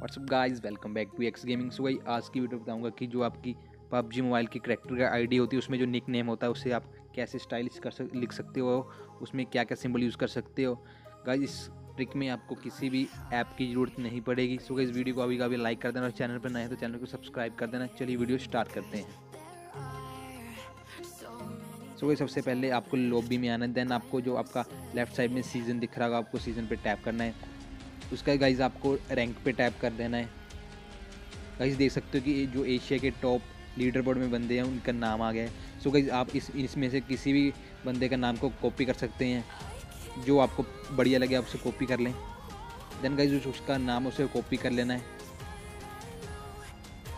Guys welcome back to X gaming so भाई आज की वीडियो बताऊँगा कि जो आपकी पबजी मोबाइल की करेक्टर का आईडी होती है उसमें जो निक नेम होता है उससे आप कैसे स्टाइलिश कर सक लिख सकते हो? उसमें क्या क्या सिंबल यूज़ कर सकते हो? गाइज़ इस ट्रिक में आपको किसी भी ऐप की ज़रूरत नहीं पड़ेगी। सो गाइस वीडियो को अभी कभी लाइक कर देना और चैनल पर नए हैं तो चैनल को सब्सक्राइब कर देना। चलिए वीडियो स्टार्ट करते हैं। सो so, सबसे पहले आपको लॉबी में आना है देन आपको जो आपका लेफ़्ट साइड में सीज़न दिख रहा होगा आपको सीज़न पे टैप करना है। उसका गाइज़ आपको रैंक पे टैप कर देना है। गाइज़ देख सकते हो कि जो एशिया के टॉप लीडर बोर्ड में बंदे हैं, उनका नाम आ गया है। सो गाइज़ आप इस, इसमें से किसी भी बंदे का नाम को कॉपी कर सकते हैं। जो आपको बढ़िया लगे आप उसे कॉपी कर लें। देन गाइज़ उसका नाम उसे कॉपी कर लेना है।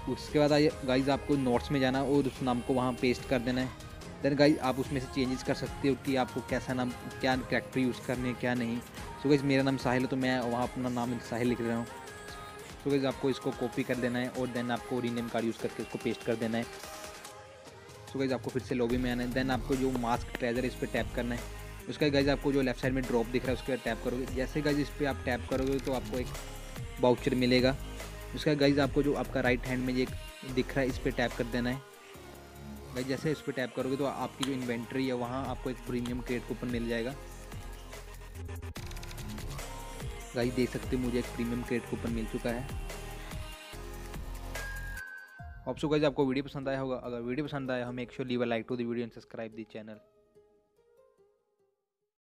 उसके बाद गाइज़ आपको नोट्स में जाना और उस नाम को वहाँ पेस्ट कर देना है। देन गाइज़ आप उसमें से चेंजेस कर सकते हो कि आपको कैसा नाम, क्या करेक्टर यूज़ करने क्या नहीं। सो गाइज़ मेरा नाम साहिल है तो मैं वहाँ अपना नाम साहिल लिख रहा हूँ। सो गाइज़ आपको इसको कॉपी कर देना है और देन आपको रीनेम कार्ड यूज़ करके उसको पेस्ट कर देना है। सो गाइज़ आपको फिर से लॉबी में आना है। देन आपको जो मास्क ट्रेजर है, इस पर टैप करना है। उसका गाइज़ आपको जो लेफ़्ट साइड में ड्रॉप दिख रहा है, उसके टैप करोगे। जैसे गाइज़ इस पर आप टैप करोगे तो आपको एक बाउचर मिलेगा। उसका गाइज़ आपको जो आपका राइट हैंड में ये दिख रहा है, इस पर टैप कर देना है। भाई जैसे इस पर टैप करोगे तो आपकी जो इन्वेंट्री है, वहाँ आपको एक प्रीमियम क्रेड कूपन मिल जाएगा। गाइस देख सकते हो, मुझे एक प्रीमियम क्रेडिट कूपन मिल चुका है। होप सो गाइस आपको वीडियो पसंद आया होगा। अगर वीडियो पसंद आया, हमें एक show leave like to the video and subscribe the channel